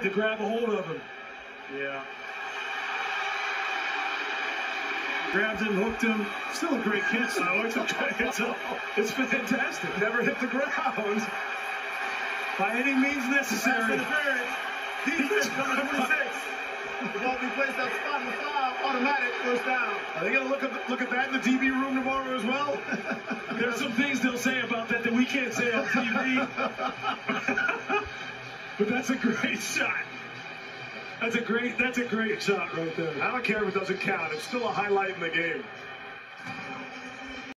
to grab a hold of him. Yeah. Grabbed him, hooked him. Still a great catch, though. It's, a, it's, a, it's fantastic. Never hit the ground. By any means necessary. Defense number 26. The ball be placed that spot in the foul. Automatic first down. Are they going to look at look at that in the TV room tomorrow as well? There's some things they'll say about that that we can't say on TV. but that's a great shot. That's a great that's a great shot right there. I don't care if it doesn't count. It's still a highlight in the game.